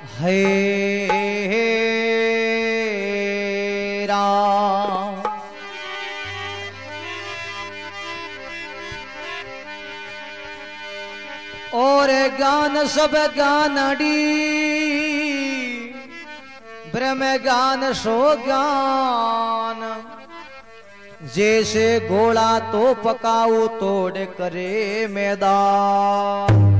हे और गान सब गानड़ी ब्रह्म गान सो गान। जैसे घोड़ा तो पकाऊ तोड़ करे मैदान।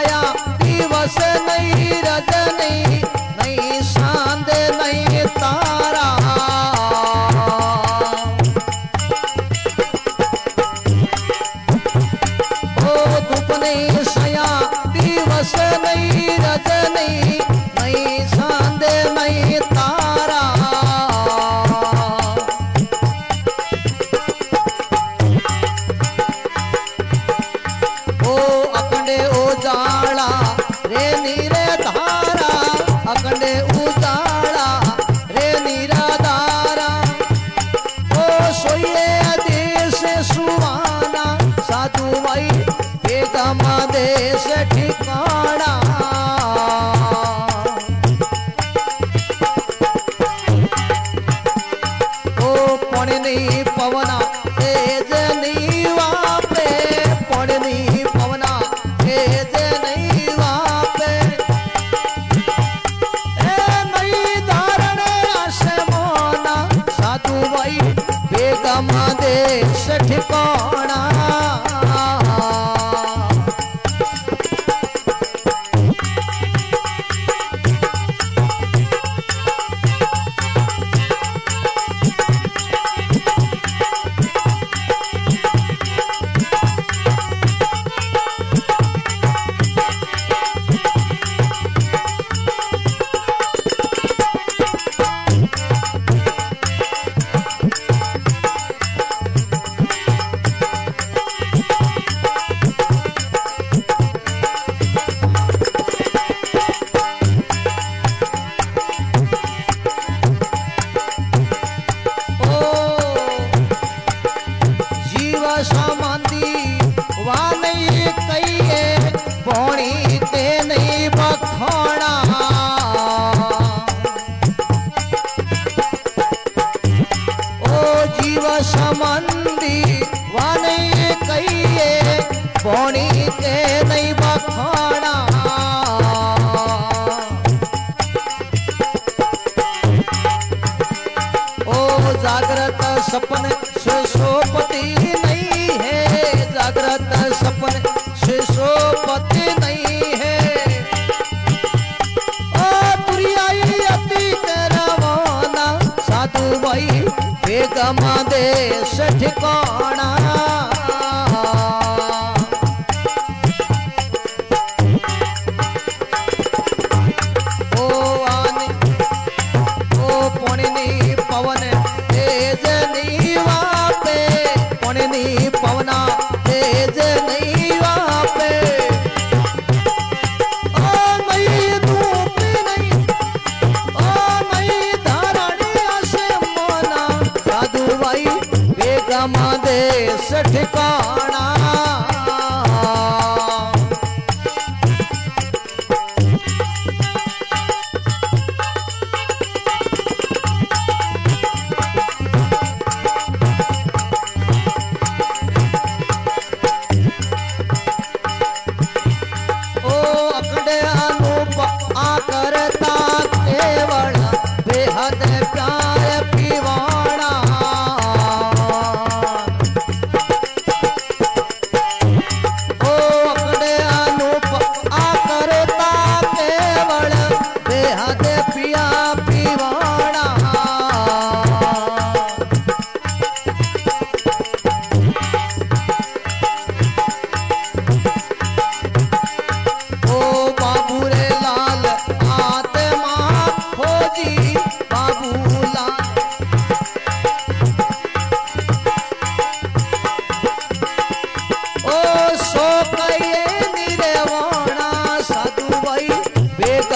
माया, दिवस नहीं रजनी नहीं शांत नहीं तारा। ओ धूप नहीं, सया, दिवस नहीं रजनी अकंडे ठिकाना नहीं कहिए जीव समांदी वा नहीं कहिए नहीं बखाना ओ जागृत सपन शिशोपति बेगम देश पुण्यनी पवन तेज नीवा पे पुण्यनी पवना। देश